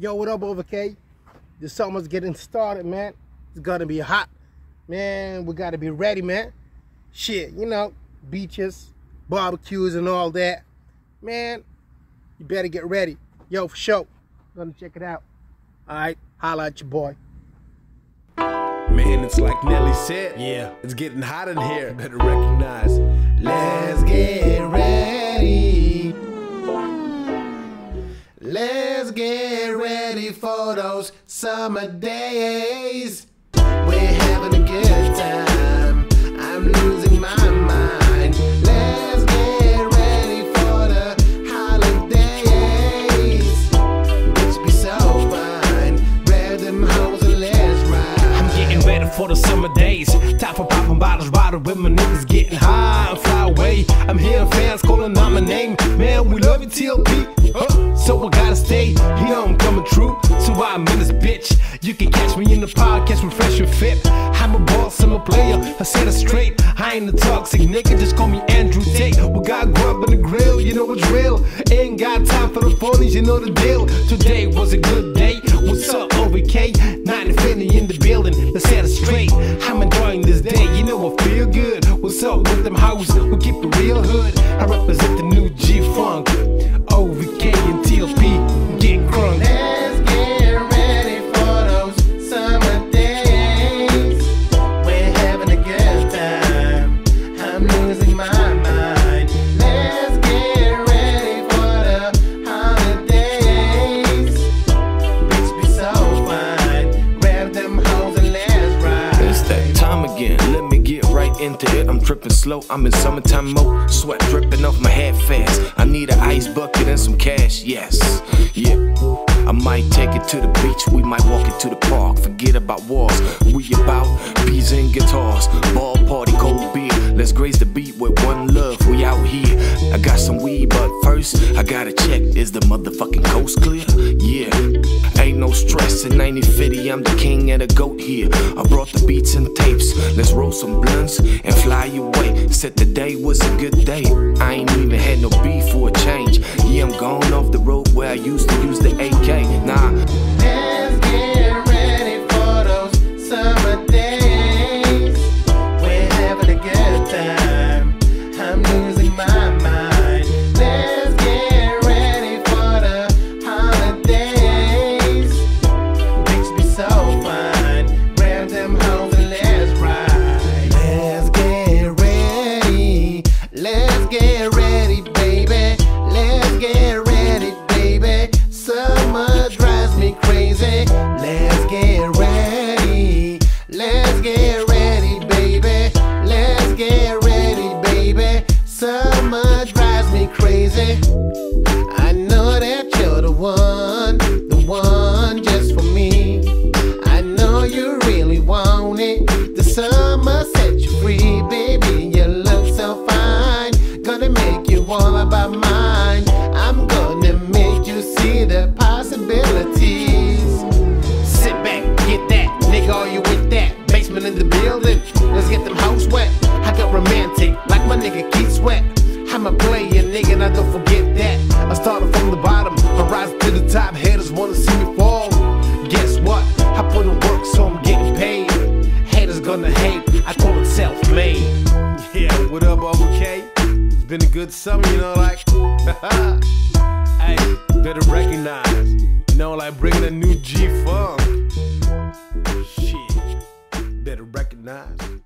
Yo, what up, OVK? The summer's getting started, man. It's gonna be hot. Man, we gotta be ready, man. Shit, you know, beaches, barbecues, and all that. Man, you better get ready. Yo, for sure. Gonna check it out. Alright, holla at your boy. Man, it's like Nelly said. Yeah. It's getting hot in here. Better recognize. Let's get ready. Let's get ready for those summer days. We're having a good time. I'm losing my mind. Let's get ready for the holidays. It's be so fine. Grab them hoes and let's ride. I'm getting ready for the summer days. Time for popping bottles, riding with my niggas getting high and fly away. I'm hearing fans calling out my name. Man, we love you, TLP. So I'm in this bitch. You can catch me in the podcast, me fresh and fit. I'm a boss, I'm a player. I said it straight. I ain't a toxic nigga, just call me Andrew Tate. We got grub in the grill, you know it's real. Ain't got time for the phonies, you know the deal. Today was a good day. What's up, OVK? Not infinity in the building. Let's set it straight. I'm enjoying this day, you know I feel good. What's up with them hoes? We keep the real hood. Again. Let me get right into it. I'm tripping slow. I'm in summertime mode. Sweat dripping off my head fast. I need an ice bucket and some cash. Yes, yeah. I might take it to the beach. We might walk it to the park. Forget about wars. We about beats and guitars. Ball party, cold beer. Let's graze the beat with one love. We out here. I got some weed, but first I gotta check. Is the motherfucking coast clear? Yeah. Ain't no stress. In 9050, I'm the king and the goat here. I brought the beats and tapes. Let's roll some blunts and fly away. Said the day was a good day. I ain't even had no beef for a change. Yeah, I'm gone off the road where I used to use the AK. Summer drives me crazy. I know that you're the one, the one just for me. I know you really want it. The summer set you free, baby. You look so fine. Gonna make you all about mine. Nigga, and I don't forget that. I started from the bottom, I rise to the top. Haters wanna see me fall. Guess what? I put in work, so I'm getting paid. Haters gonna hate, I call it self-made. Yeah, what up, OVK? It's been a good summer, you know, like. hey, better recognize. You know, like bringing a new G Funk. Shit, better recognize.